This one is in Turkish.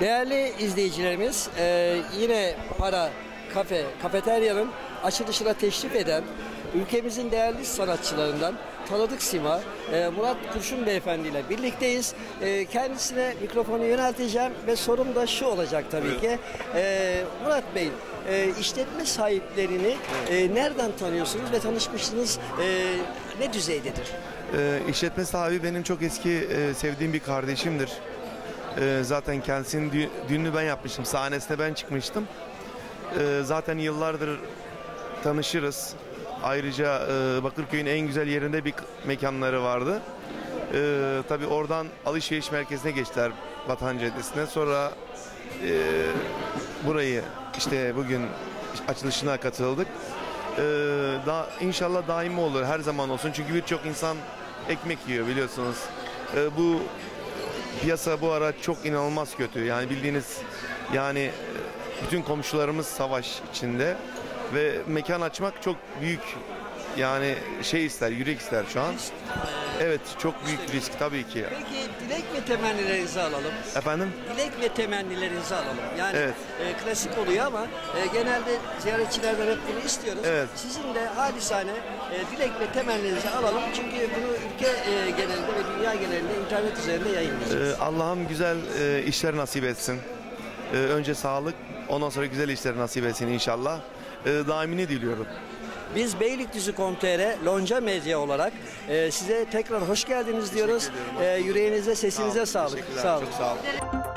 Değerli izleyicilerimiz, e, yine Para Kafe, kafeteryanın açılışına teşrif eden ülkemizin değerli sanatçılarından tanıdık sima e, Murat Kurşun Beyefendi ile birlikteyiz. E, kendisine mikrofonu yönelteceğim ve sorum da şu olacak tabii ki. E, Murat Bey, e, işletme sahiplerini e, nereden tanıyorsunuz ve tanışmışsınız? E, ne düzeydedir? Ee, işletme sahibi benim çok eski e, sevdiğim bir kardeşimdir. Ee, zaten kendisinin dü- düğününü ben yapmıştım. Sahnesine ben çıkmıştım. Ee, zaten yıllardır tanışırız. Ayrıca e, Bakırköy'ün en güzel yerinde bir mekanları vardı. Ee, tabii oradan alışveriş merkezine geçtiler Vatan Caddesi'ne. Sonra e, burayı işte bugün açılışına katıldık. Ee, da inşallah daimi olur, her zaman olsun. Çünkü birçok insan ekmek yiyor biliyorsunuz. Ee, bu piyasa bu ara çok inanılmaz kötü. Yani bildiğiniz yani e, bütün komşularımız savaş içinde ve mekan açmak çok büyük yani şey ister, yürek ister şu an. Evet, çok büyük risk tabii ki. Peki dilek ve temennilerinizi alalım. Efendim? Dilek ve temennilerinizi alalım. Yani Evet. e, klasik oluyor ama e, genelde ziyaretçilerden hep bunu istiyoruz. Evet. Sizin de halisane e, dilek ve temennilerinizi alalım. Çünkü bunu ülke e, genelinde ve dünya genelinde internet üzerinde yayınlayacağız. Ee, Allah'ım güzel e, işler nasip etsin. Ee, önce sağlık, ondan sonra güzel işler nasip etsin inşallah. Ee, daimini diliyorum. Biz Beylikdüzü.com.tr Lonca Medya olarak e, size tekrar hoş geldiniz diyoruz. E, yüreğinize, sesinize sağlık. Teşekkürler, Sağ olun. Çok sağ olun.